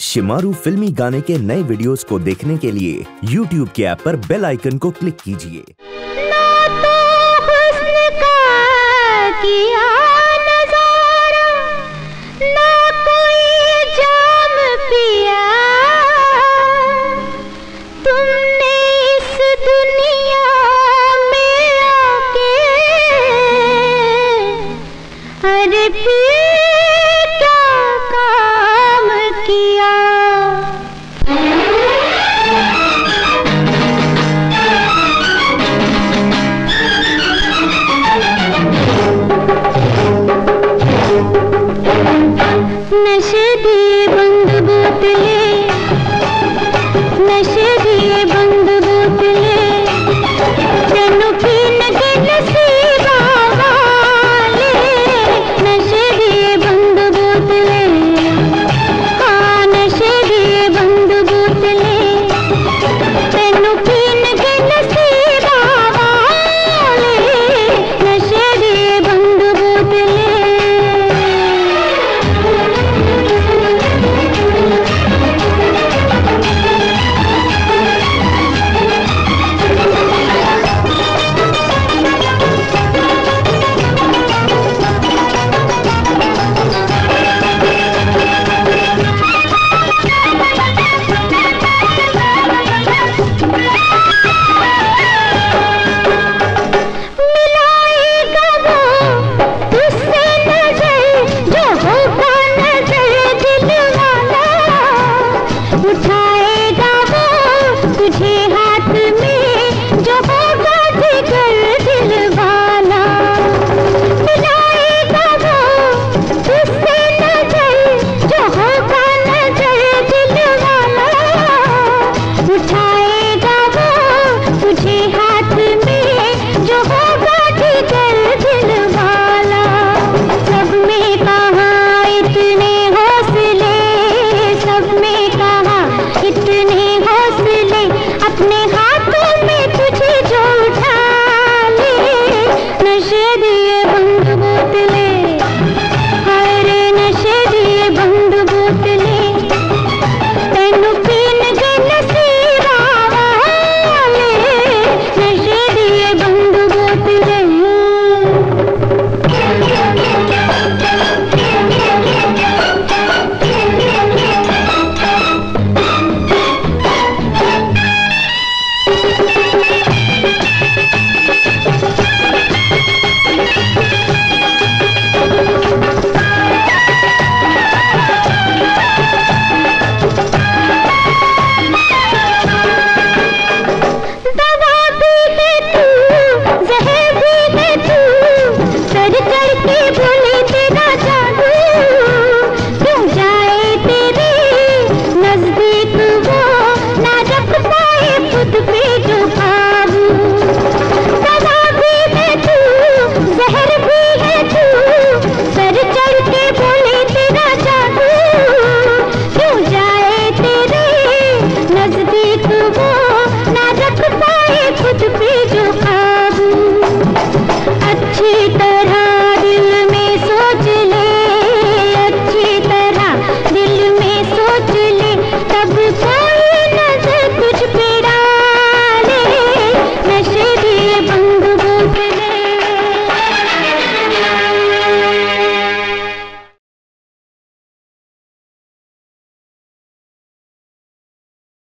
शिमारू फिल्मी गाने के नए वीडियोस को देखने के लिए YouTube के ऐप पर बेल आइकन को क्लिक कीजिए। छाया